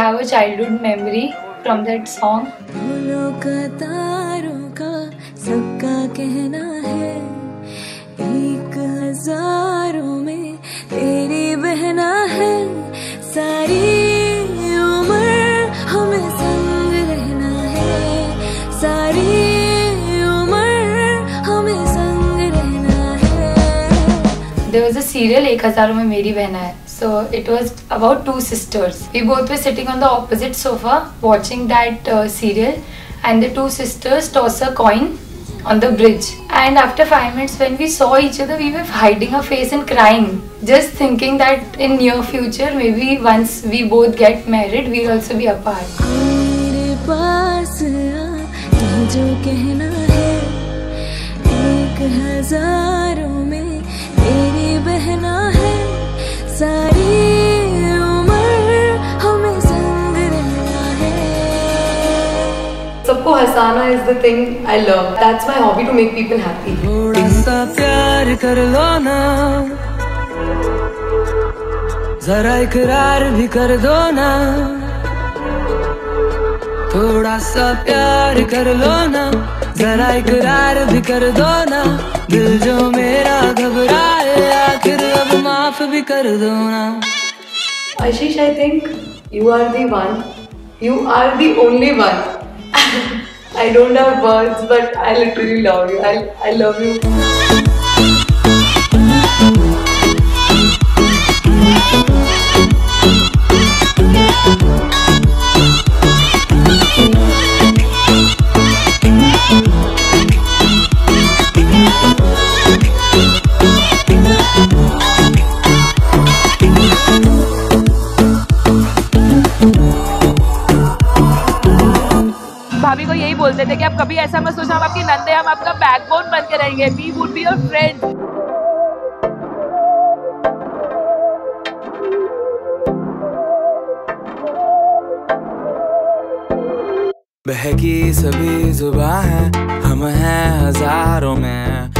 Have a childhood memory from that song. फूलों का तारों का सबका कहना है एक हज़ारों में तेरी बहना है सारी उम्र हमें संग रहना सारी उम्र हमें संग रहना There was a serial एक हज़ारों में मेरी बहना है. So it was about two sisters. We both were sitting on the opposite sofa watching that uh, serial, and the two sisters toss a coin on the bridge. And after five minutes, when we saw each other, we were hiding our face and crying, just thinking that in near future, maybe once we both get married, we'll also be apart. मेरे पास आ ये जो कहना है एक हजारों हंसाना is the thing I love that's my hobby to make people happy थोड़ा सा प्यार कर लो ना। जरा इकरार भी कर दो ना। थोड़ा सा प्यार कर लो ना। जरा इकरार भी कर दो ना। दिल जो मेरा घबराए आखिर अब माफ़ भी कर दो ना। Ashish I think you are the one you are the only one I don't have words, but I literally love you. I, I love you. भाभी को यही बोलते थे कि आप कभी ऐसा मत सोचो हम आपकी नंदे, हम आपका बैकबोन बन के रहेंगे। We would be your friend बहकी सभी जुबा है, हम हैं हज़ारों में।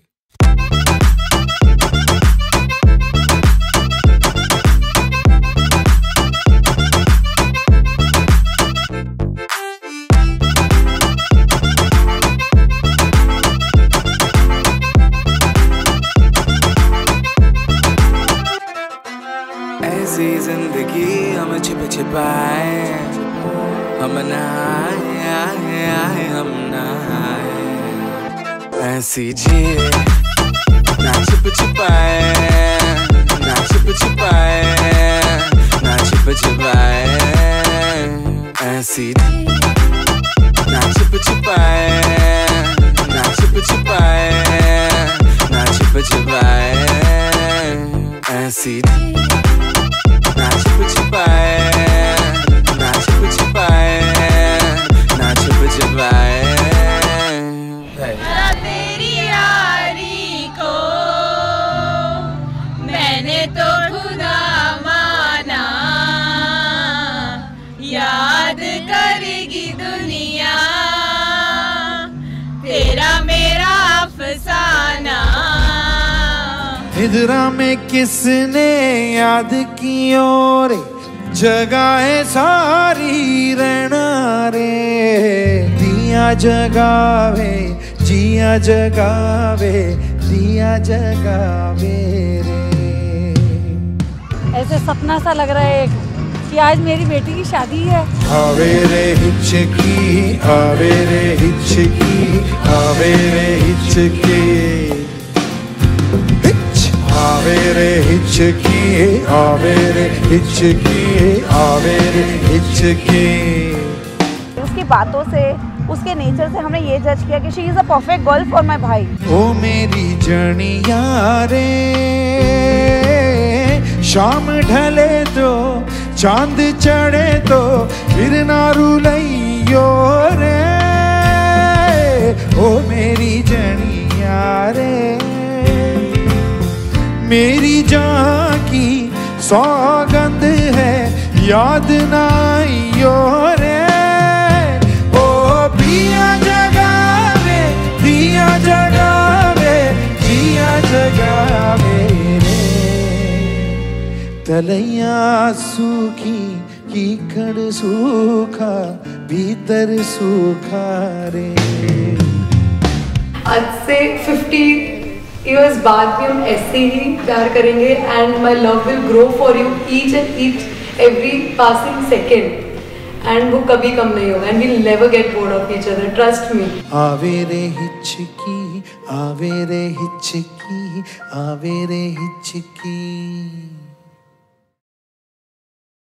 छिपाए हम नहाए हम नहाए। ऐसी जिए, ना छिप छिपाए, ना छिप छिपाए, ना छिप छिपाए। ऐसी ना छिप छिपाए, ना छिप छिपाए, ना छिप छिपाए। ऐसी ना छिप छिपाए। हिजरा में किसने याद की और जगाए सारी रहना रे? दिया जगावे जिया जगावे दिया जगावे रे। ऐसे सपना सा लग रहा है एक कि आज मेरी बेटी की शादी है। आवे रे हिचकी आवे रे हिचकी आवे रे हिचकी। रे हिचकी आवे रे हिचकी आवे रे हिचकी उसकी बातों से उसके नेचर से हमने ये जज किया कि she is a perfect girl for my भाई ओ मेरी जनिया रे शाम ढले तो चाँद चढ़े तो फिर नारू लइयो रे। ओ मेरी जान की सौगंध है। याद ना आइयो रे। ओ पिया जगावे दिया जगावे जिया जगावे रे। तलैया सूखी कीकड़ सूखा, भीतर सूखा रे। आज से 50 इयर्स बाद भी हम ऐसे ही प्यार करेंगे and my love will grow for you each and each every passing second and वो कभी कम नहीं होगा and will never get bored of each other trust me आवे रे हिचकी, आवे रे हिचकी, आवे रे हिचकी।